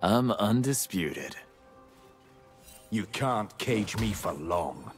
I'm undisputed. You can't cage me for long.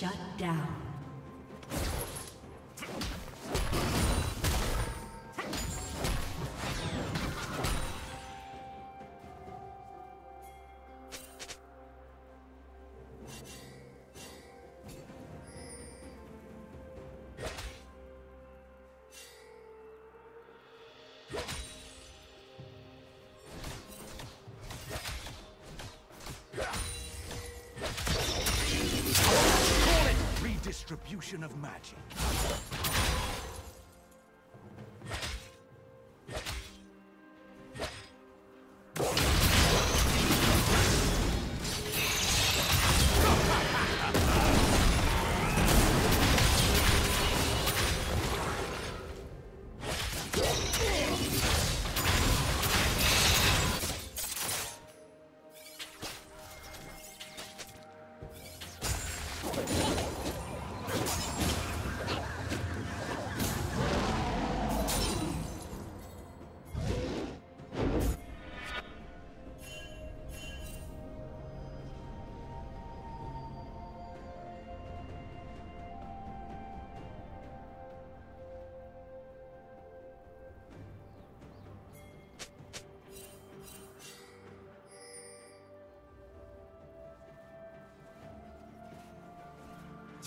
Shut down. Redistribution of magic.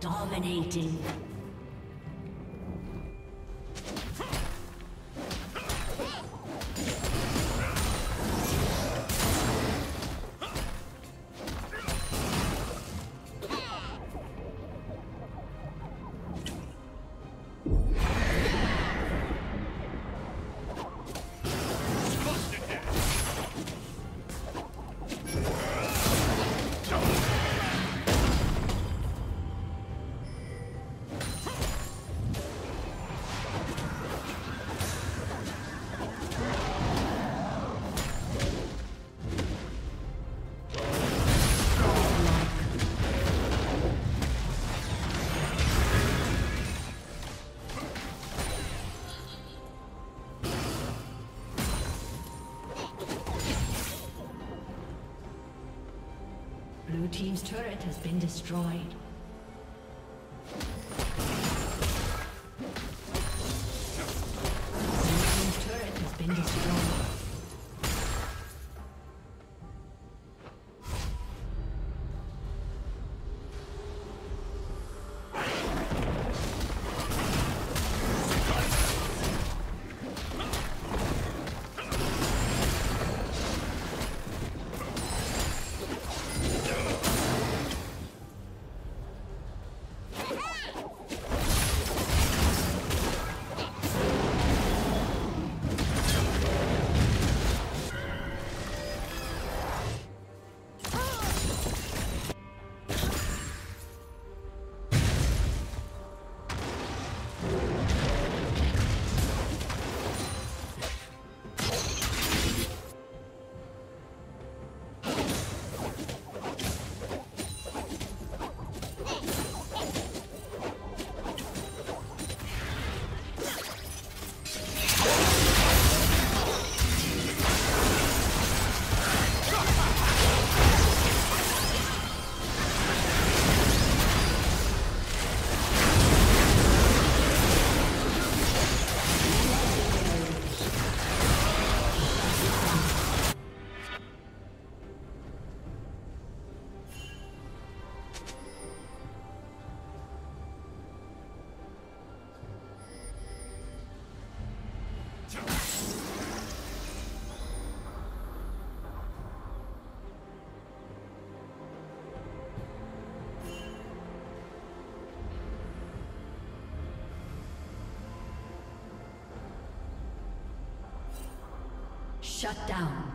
Dominating. Destroyed. Shut down.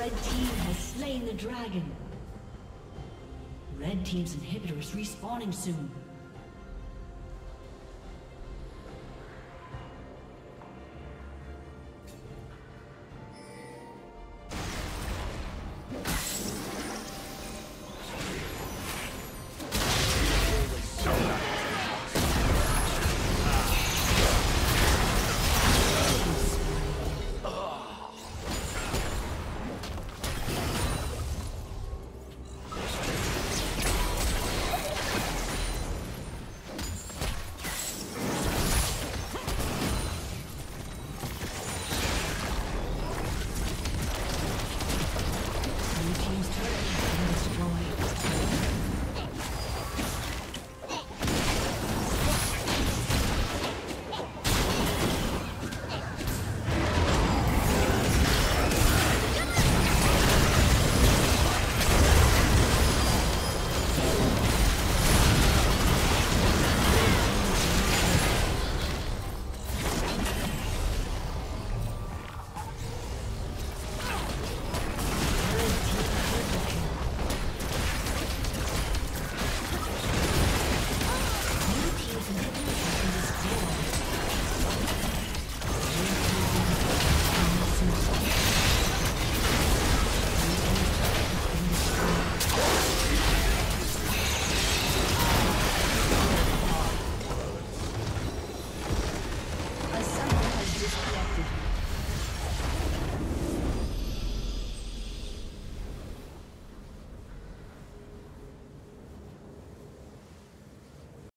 Red team has slain the dragon. Red team's inhibitor is respawning soon.